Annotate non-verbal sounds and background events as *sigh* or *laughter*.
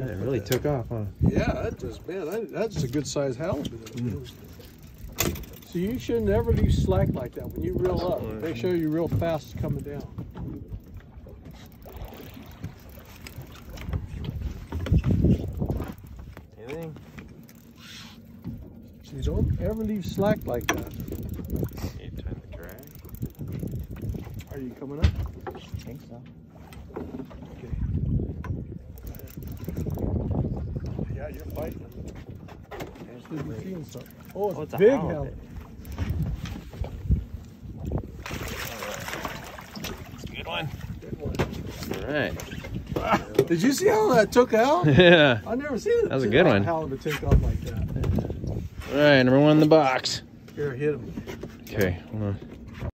Yeah, it really took off, huh? Yeah, that just man, that, that's a good size halibut. Mm. So you should never leave slack like that. When you reel up, make sure you reel fast coming down. Anything? So you don't ever leave slack like that. You turn the drag. Are you coming up? I think so. Yeah, you're fighting. Should be seeing something. Oh, it's, Oh, it's a big halibut. halibut. Good one. Good one. All right. Did you see how that took out? *laughs* yeah. I've never seen it. That was a good one. Halibut take off like that. All right, number one in the box. Here, hit him. Okay, hold on.